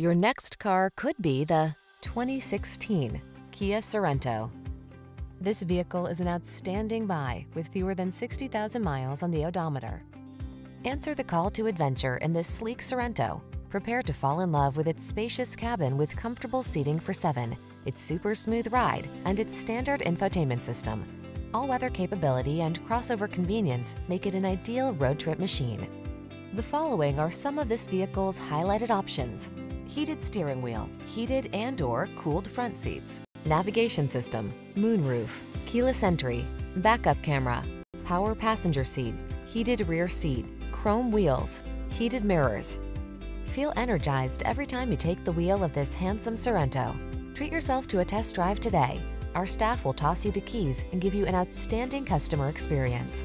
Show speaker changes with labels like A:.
A: Your next car could be the 2016 Kia Sorento. This vehicle is an outstanding buy with fewer than 60,000 miles on the odometer. Answer the call to adventure in this sleek Sorento. Prepare to fall in love with its spacious cabin with comfortable seating for seven, its super smooth ride, and its standard infotainment system. All-weather capability and crossover convenience make it an ideal road trip machine. The following are some of this vehicle's highlighted options. Heated steering wheel, heated and or cooled front seats, navigation system, moonroof, keyless entry, backup camera, power passenger seat, heated rear seat, chrome wheels, heated mirrors. Feel energized every time you take the wheel of this handsome Sorento. Treat yourself to a test drive today. Our staff will toss you the keys and give you an outstanding customer experience.